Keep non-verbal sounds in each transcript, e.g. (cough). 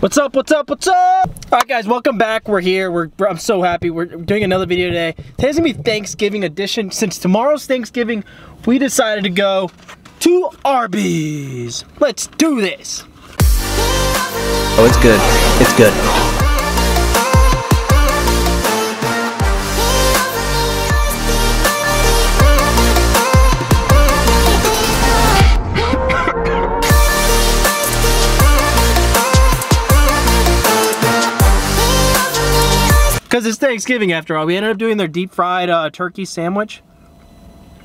What's up, what's up, what's up? All right, guys, welcome back. We're here. We're, I'm so happy. We're doing another video today. Today's gonna be Thanksgiving edition. Since tomorrow's Thanksgiving, we decided to go to Arby's. Let's do this. Oh, it's good. It's good. Because it's Thanksgiving after all. We ended up doing their deep fried uh, turkey sandwich.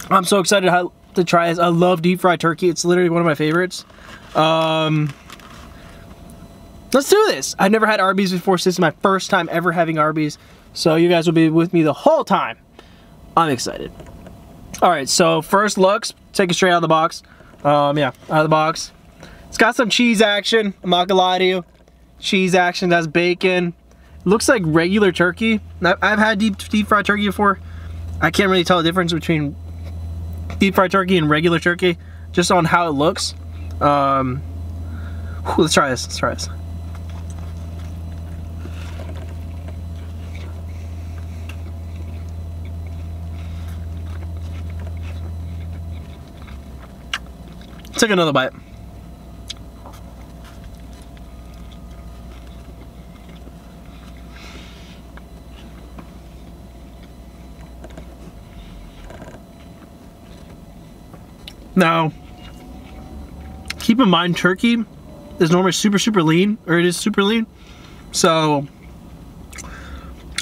I'm so excited to try this. I love deep fried turkey. It's literally one of my favorites. Um, let's do this. I've never had Arby's before. So this is my first time ever having Arby's. So you guys will be with me the whole time. I'm excited. All right, so first looks, take it straight out of the box. Um, yeah, out of the box. It's got some cheese action. I'm not gonna lie to you. Cheese action, that's bacon. Looks like regular turkey. I've had deep, deep fried turkey before. I can't really tell the difference between deep fried turkey and regular turkey just on how it looks. Um, let's try this. Let's try this. Take another bite. Now, keep in mind turkey is normally super, super lean, or it is super lean. So,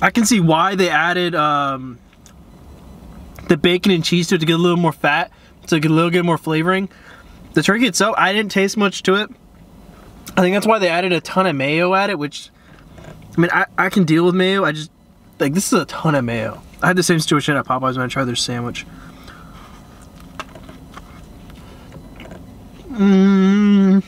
I can see why they added um, the bacon and cheese to it to get a little more fat, to get a little bit more flavoring. The turkey itself, I didn't taste much to it. I think that's why they added a ton of mayo at it, which, I mean, I, I can deal with mayo. I just, like, this is a ton of mayo. I had the same situation at Popeyes when I tried their sandwich. Mm.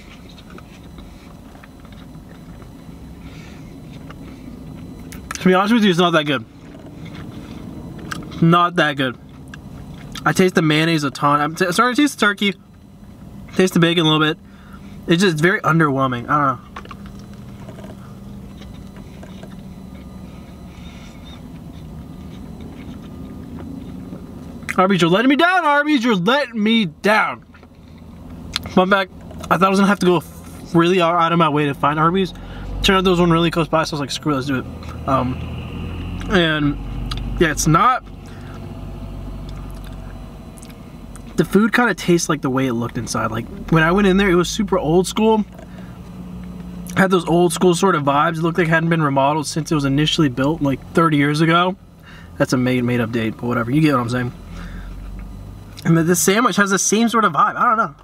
To be honest with you, it's not that good. Not that good. I taste the mayonnaise a ton. I'm starting to taste the turkey. Taste the bacon a little bit. It's just very underwhelming. I don't know. Arby's, you're letting me down, Arby's, you're letting me down. My back, I thought I was gonna have to go really out of my way to find Arby's. Turned out there was one really close by, so I was like, screw it, let's do it. Um, and yeah, it's not. The food kind of tastes like the way it looked inside. Like when I went in there, it was super old school. Had those old school sort of vibes. It looked like it hadn't been remodeled since it was initially built like 30 years ago. That's a made made up date, but whatever. You get what I'm saying. And the, the sandwich has the same sort of vibe. I don't know.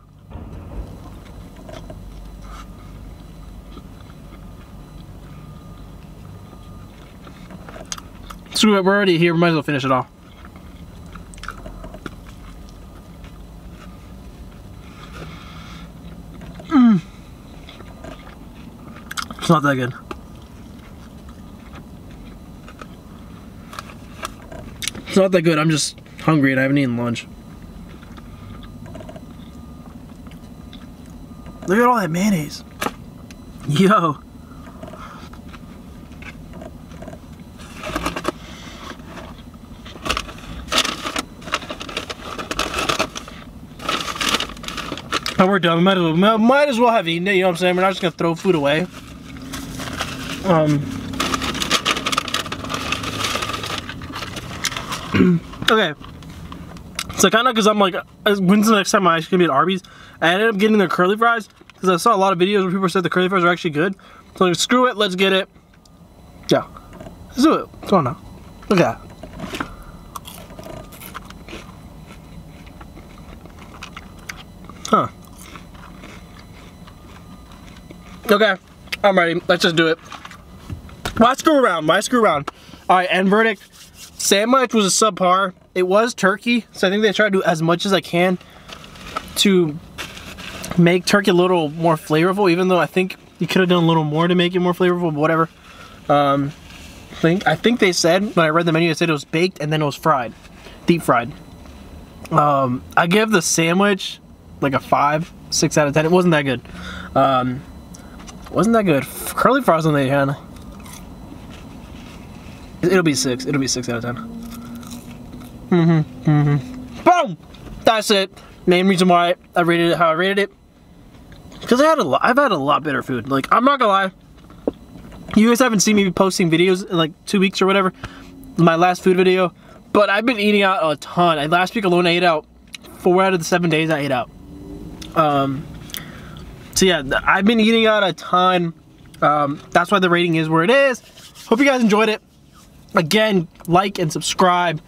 Screw it, we're already here. We might as well finish it off. Mm. It's not that good. It's not that good. I'm just hungry and I haven't eaten lunch. Look at all that mayonnaise. Yo. And we're done. Might as, well, might as well have eaten it, you know what I'm saying? We're not just gonna throw food away. Um. (clears throat) okay. So kind of because I'm like, uh, when's the next time I'm actually gonna be at Arby's? I ended up getting their curly fries because I saw a lot of videos where people said the curly fries are actually good. So like, screw it, let's get it. Yeah. Let's do it. Come on now. Look at that. Huh. Okay, I'm ready. Let's just do it. Why screw around? Why screw around? All right, end verdict. Sandwich was a subpar. It was turkey, so I think they tried to do as much as I can to make turkey a little more flavorful, even though I think you could have done a little more to make it more flavorful, but whatever. Um, think, I think they said, when I read the menu, they said it was baked and then it was fried, deep fried. Um, I give the sandwich like a five, six out of 10. It wasn't that good. Um, Wasn't that good? Curly fries on the hand. It'll be six. It'll be six out of 10 Mm-hmm. Mm-hmm. Boom. That's it. Main reason why I rated it how I rated it. Because I had a lot. I've had a lot better food. Like I'm not gonna lie. You guys haven't seen me posting videos in like two weeks or whatever. My last food video, but I've been eating out a ton. I, last week alone, I ate out four out of the seven days I ate out. Um. So yeah, I've been eating out a ton. Um, that's why the rating is where it is. Hope you guys enjoyed it. Again, like and subscribe.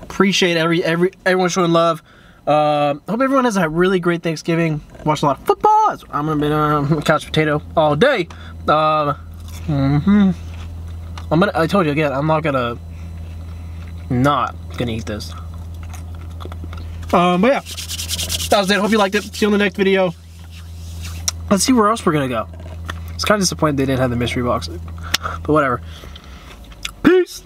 Appreciate every every everyone showing love. Um, hope everyone has a really great Thanksgiving. Watch a lot of football. I'm gonna be on couch potato all day. Um, hmm I'm gonna. I told you again. I'm not gonna. Not gonna eat this. Um, but yeah, that was it. Hope you liked it. See you on the next video. Let's see where else we're gonna go. It's kind of disappointed they didn't have the mystery box, but whatever. Peace.